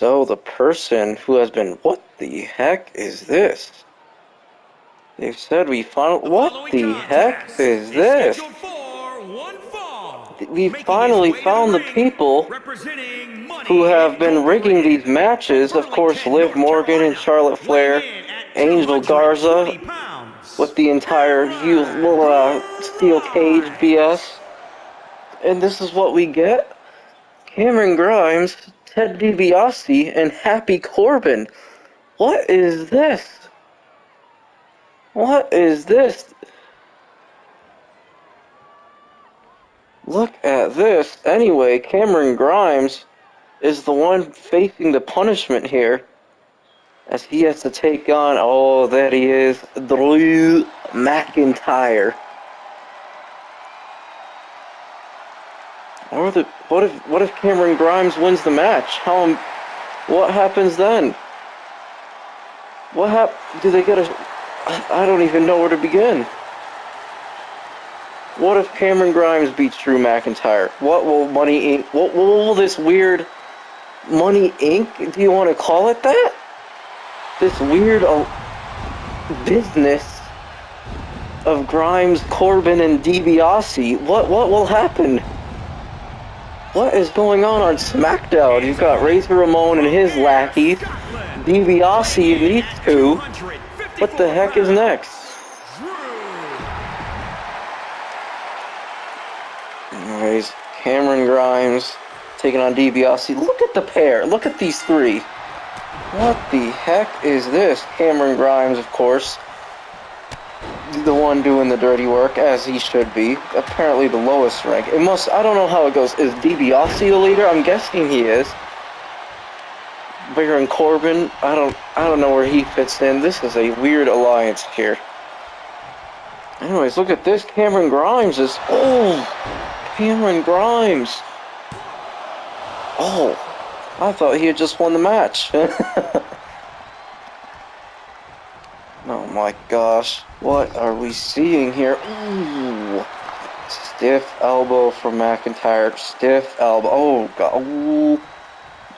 So the person who has been, what the heck is this? They've said we found, what the heck is this? We finally found the people who have been rigging these matches. Of course, Liv Morgan and Charlotte Flair, Angel Garza, with the entire uh, steel cage BS. And this is what we get? Cameron Grimes, Ted DiBiase, and Happy Corbin. What is this? What is this? Look at this. Anyway, Cameron Grimes is the one facing the punishment here. As he has to take on, oh, that he is, Drew McIntyre. The what if what if Cameron Grimes wins the match? How what happens then? What hap do they get a I don't even know where to begin. What if Cameron Grimes beats Drew McIntyre? What will Money Inc. What, what will this weird Money Inc. Do you want to call it that? This weird uh, business of Grimes, Corbin, and DiBiase. What what will happen? What is going on on SmackDown? You've got Razor Ramon and his lackey, DiBiase and these two. What the heck is next? Anyways, Cameron Grimes taking on DiBiase. Look at the pair. Look at these three. What the heck is this? Cameron Grimes, of course the one doing the dirty work, as he should be. Apparently the lowest rank. It must, I don't know how it goes. Is DiBiase the leader? I'm guessing he is. Baron Corbin, I don't, I don't know where he fits in. This is a weird alliance here. Anyways, look at this. Cameron Grimes is, oh, Cameron Grimes. Oh, I thought he had just won the match. Oh my gosh, what are we seeing here? Ooh, stiff elbow from McIntyre, stiff elbow. Oh god, Ooh.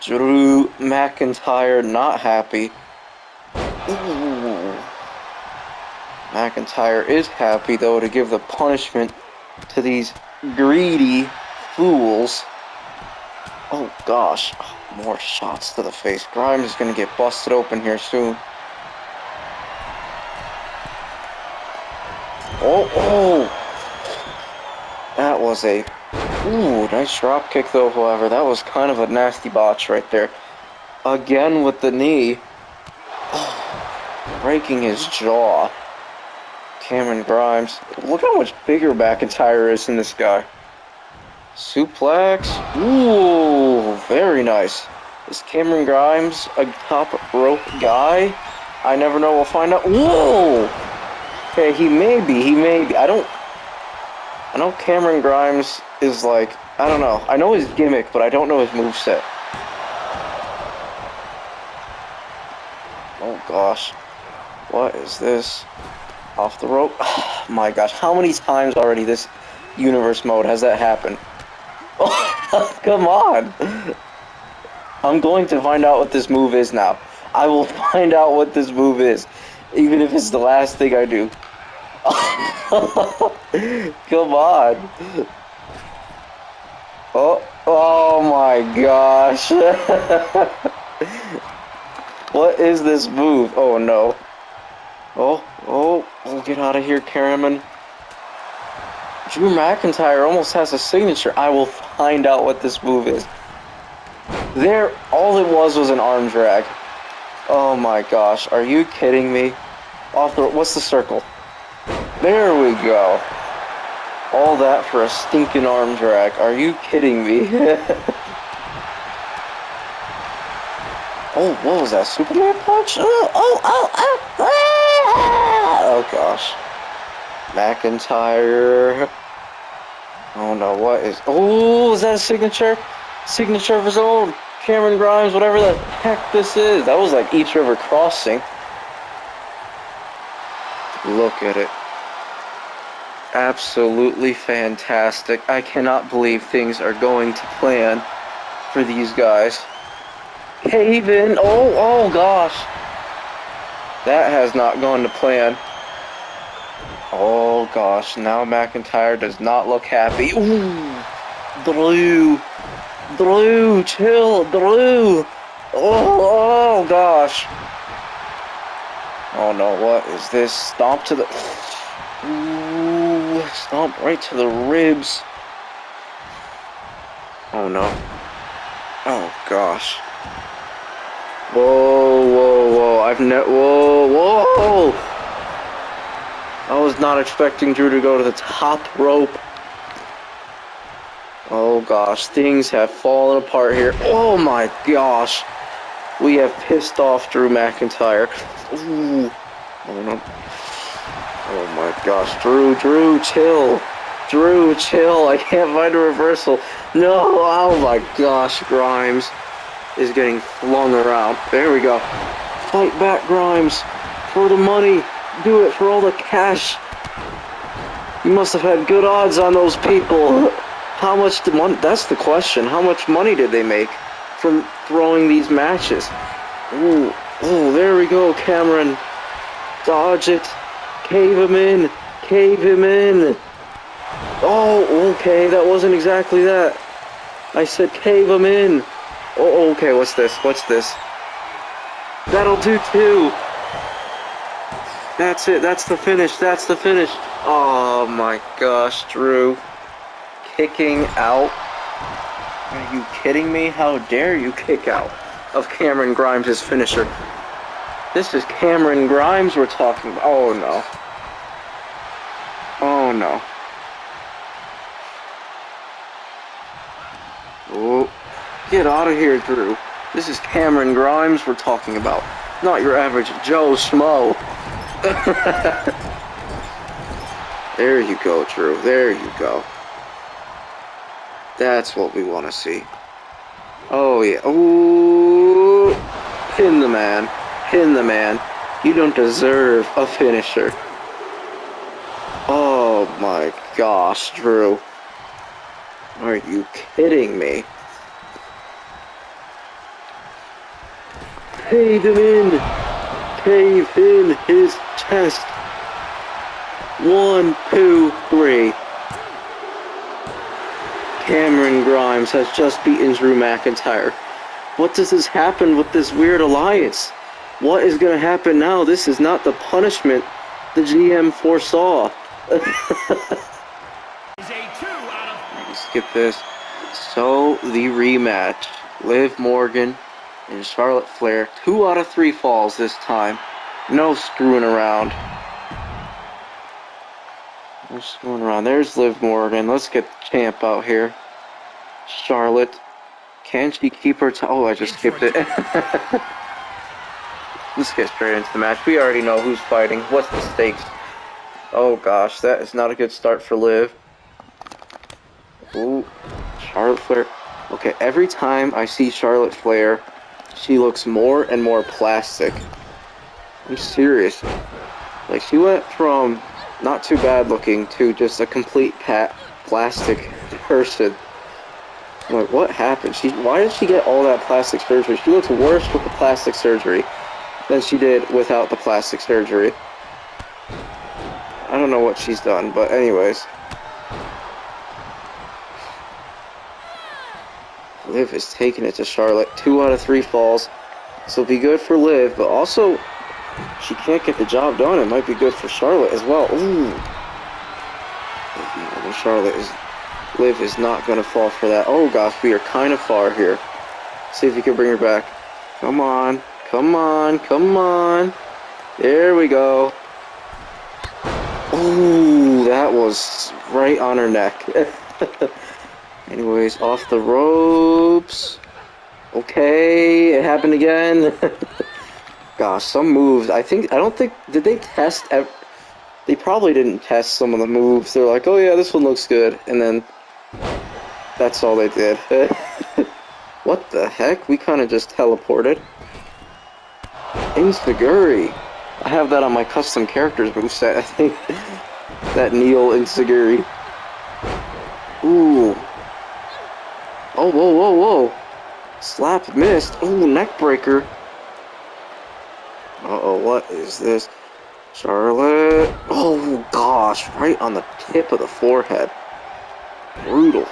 Drew McIntyre not happy. Ooh. McIntyre is happy though to give the punishment to these greedy fools. Oh gosh, more shots to the face. Grimes is gonna get busted open here soon. Oh, oh! That was a... Ooh, nice drop kick though, however. That was kind of a nasty botch right there. Again with the knee. Oh, breaking his jaw. Cameron Grimes. Look how much bigger McIntyre is than this guy. Suplex. Ooh, very nice. Is Cameron Grimes a top rope guy? I never know. We'll find out. Whoa! Okay, he may be. He may be. I don't. I know Cameron Grimes is like. I don't know. I know his gimmick, but I don't know his move set. Oh gosh. What is this? Off the rope? Oh, my gosh. How many times already this universe mode has that happened? Oh, come on. I'm going to find out what this move is now. I will find out what this move is. Even if it's the last thing I do. Come on. Oh, oh my gosh. what is this move? Oh no. Oh, oh, get out of here, Cameron. Drew McIntyre almost has a signature. I will find out what this move is. There, all it was was an arm drag. Oh my gosh, are you kidding me? Off the, what's the circle? There we go. All that for a stinking arm drag. Are you kidding me? oh, what was that? Superman punch? Oh, oh, oh, oh, ah! oh gosh. McIntyre. Oh no, what is... Oh, is that a signature? Signature of his own. Cameron Grimes, whatever the heck this is. That was like East River Crossing. Look at it absolutely fantastic. I cannot believe things are going to plan for these guys. Cave in. Oh, oh gosh. That has not gone to plan. Oh gosh, now McIntyre does not look happy. Ooh, Drew. Drew, chill, Drew. Oh, oh gosh. Oh no, what is this? Stomp to the... Ooh, stomp right to the ribs. Oh no. Oh gosh. Whoa, whoa, whoa. I've ne- Whoa, whoa! I was not expecting Drew to go to the top rope. Oh gosh, things have fallen apart here. Oh my gosh. We have pissed off Drew McIntyre. Ooh. Oh no. Oh my gosh, Drew, Drew, chill. Drew, chill. I can't find a reversal. No, oh my gosh, Grimes is getting flung around. There we go. Fight back, Grimes. For the money. Do it for all the cash. You must have had good odds on those people. How much did money? That's the question. How much money did they make from throwing these matches? Ooh, oh, there we go, Cameron. Dodge it. Cave him in. Cave him in. Oh, okay, that wasn't exactly that. I said cave him in. Oh, okay, what's this? What's this? That'll do too. That's it. That's the finish. That's the finish. Oh my gosh, Drew. Kicking out. Are you kidding me? How dare you kick out of Cameron Grimes' finisher? This is Cameron Grimes we're talking about. Oh no. Oh no. Oh, get out of here, Drew. This is Cameron Grimes we're talking about, not your average Joe Schmo. there you go, Drew. There you go. That's what we want to see. Oh, yeah. Ooh. Pin the man. Pin the man. You don't deserve a finisher. Oh my gosh, Drew. Are you kidding me? Cave him in! Cave in his chest! One, two, three. Cameron Grimes has just beaten Drew McIntyre. What does this happen with this weird alliance? What is going to happen now? This is not the punishment the GM foresaw. skip this. So, the rematch. Liv Morgan and Charlotte Flair. Two out of three falls this time. No screwing around. No screwing around. There's Liv Morgan. Let's get the champ out here. Charlotte. Can she keep her t- Oh, I just skipped it. Let's get straight into the match. We already know who's fighting. What's the stakes? Oh gosh, that is not a good start for Liv. Ooh, Charlotte Flair. Okay, every time I see Charlotte Flair, she looks more and more plastic. I'm serious. Like, she went from not too bad looking to just a complete pat plastic person. I'm like, what happened? She, why did she get all that plastic surgery? She looks worse with the plastic surgery than she did without the plastic surgery. I don't know what she's done, but anyways. Liv is taking it to Charlotte. Two out of three falls. So it'll be good for Liv, but also she can't get the job done. It might be good for Charlotte as well. Ooh. Charlotte is Liv is not gonna fall for that. Oh gosh, we are kind of far here. See if you can bring her back. Come on, come on, come on. There we go. Ooh, that was right on her neck. Anyways, off the ropes. Okay, it happened again. Gosh, some moves. I think I don't think did they test? They probably didn't test some of the moves. They're like, oh yeah, this one looks good, and then that's all they did. what the heck? We kind of just teleported. Enzuigiri. I have that on my custom characters moveset. I think that Neil Enzuigiri. Ooh. Oh, whoa, whoa, whoa. Slap missed. Oh, neck breaker. Uh-oh, what is this? Charlotte. Oh, gosh. Right on the tip of the forehead. Brutal.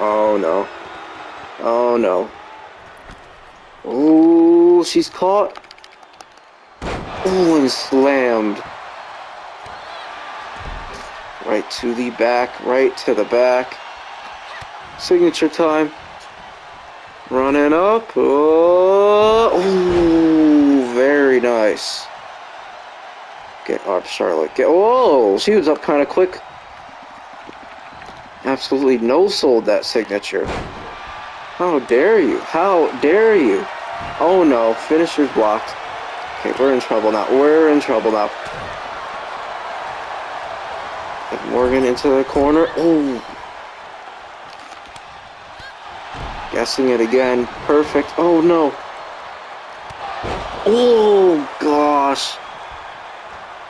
Oh, no. Oh, no. Oh. She's caught. Oh, and slammed. Right to the back, right to the back. Signature time. Running up. Oh, Ooh, very nice. Get up, Charlotte. Get. Whoa, she was up kind of quick. Absolutely no sold that signature. How dare you? How dare you? Oh no, finisher's blocked. Okay, we're in trouble now. We're in trouble now. Morgan into the corner. Oh. Guessing it again. Perfect. Oh no. Oh gosh.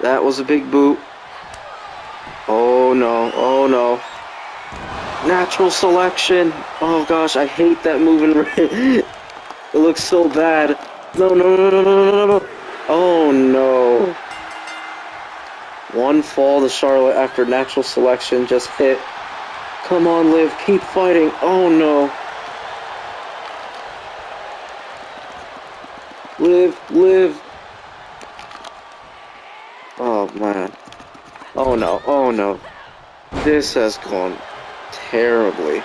That was a big boot. Oh no. Oh no. Natural selection. Oh gosh, I hate that moving. it looks so bad. No, no, no, no, no, no, no. Oh no. One fall to Charlotte after natural selection just hit. Come on, Liv, keep fighting. Oh no. Liv, Liv. Oh man. Oh no, oh no. This has gone terribly.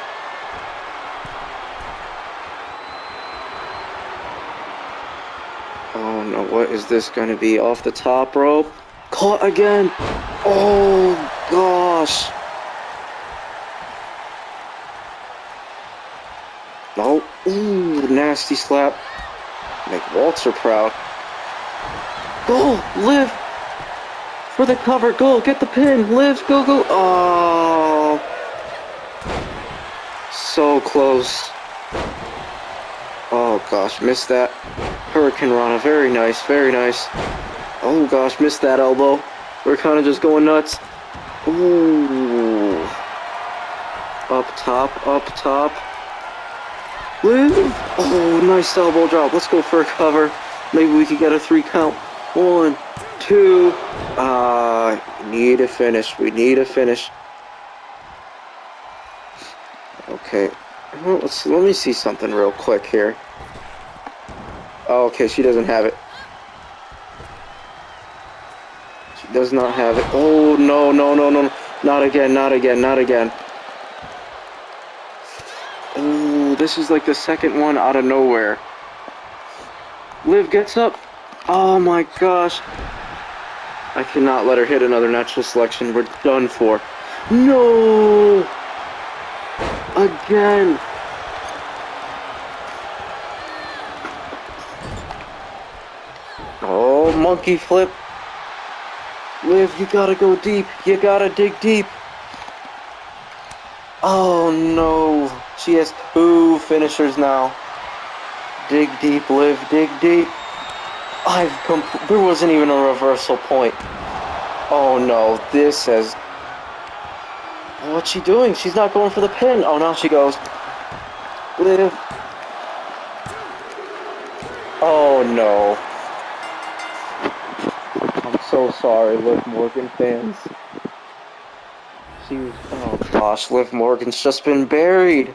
Oh no, what is this going to be? Off the top rope? Caught again! Oh gosh! No, ooh, nasty slap. Make Walter proud. Go, Liv! For the cover, go, get the pin, Liv! go, go. Oh, so close. Oh gosh, missed that. Hurricanrana, very nice, very nice. Oh gosh, missed that elbow. We're kind of just going nuts. Ooh. Up top, up top. Liv. Oh, nice elbow drop. Let's go for a cover. Maybe we could get a three count. One, two. Uh, need a finish. We need a finish. Okay. Well, let's let me see something real quick here. Oh, okay, she doesn't have it. She does not have it. Oh no no no no! Not again! Not again! Not again! Oh, this is like the second one out of nowhere. Liv gets up. Oh my gosh! I cannot let her hit another natural selection. We're done for. No! Again! Oh, monkey flip. Liv, you gotta go deep. You gotta dig deep. Oh no. She has two finishers now. Dig deep, Liv, dig deep. I've compl- there wasn't even a reversal point. Oh no, this has What's she doing? She's not going for the pin. Oh, now she goes. Liv. Oh, no. I'm so sorry, Liv Morgan fans. She was, oh gosh, Liv Morgan's just been buried.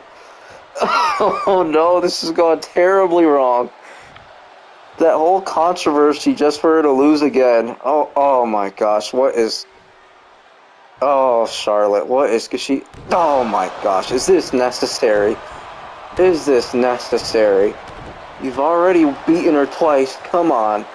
Oh no, this has gone terribly wrong. That whole controversy just for her to lose again. Oh, oh my gosh, what is... Oh, Charlotte, what is she? Oh my gosh, is this necessary? Is this necessary? You've already beaten her twice. Come on.